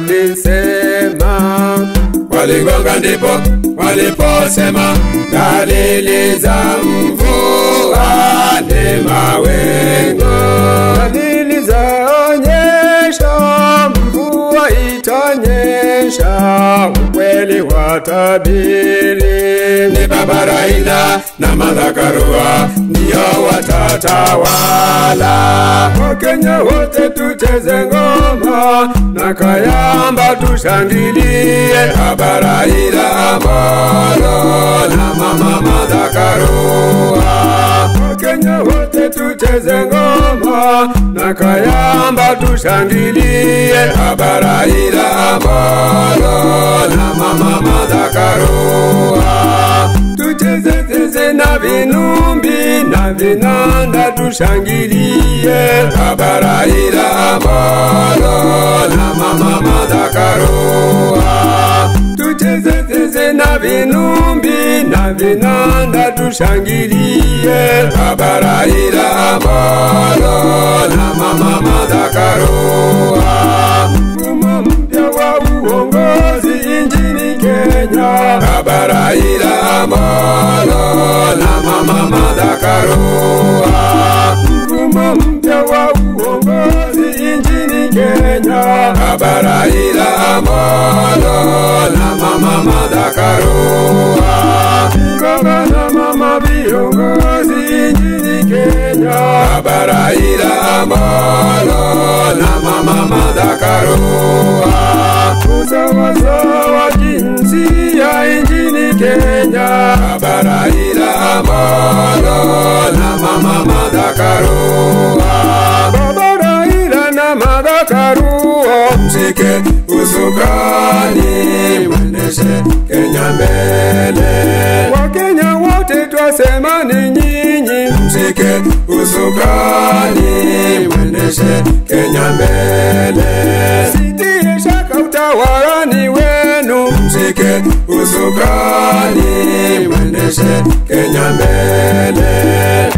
walisema, waligonga ndipo waliposema, dalili za mvua ni mawengo, dalili zaonyesha mvua itanyesha, ukweli wa tabiri ni Baba na Martha Karua watatawala. Wakenya wote tucheze ngoma na kayamba, tushangilie baba Raila Amolo na mama Martha Karua. Wakenya wote tucheze ngoma na kayamba, tushangilie baba Raila Amolo na mama Martha Karua. Tucheze zeze na vinu tena ngatushangirie abarayira amoro na mamama zakaroha tuchezezeze na vinumbi na vina ngatushangirie abarayira amoro na mamama zakaroha umampya wa uongozi injini kenya abarayira amoro na mama aroha kumum yawa uongozi nchini Kenya kabara ila Amolo na mama Madakaroha baba na mama viongozi nchini Kenya kabara ila Amolo na mama Madakaroha mavakaruo msike usukani mwendeshe kenya mbele wakenya wote twasema ni nyinyi msike usukani mwendeshe kenya mbele sitie shaka utawarani wenu msike usukani mwendeshe kenya mbele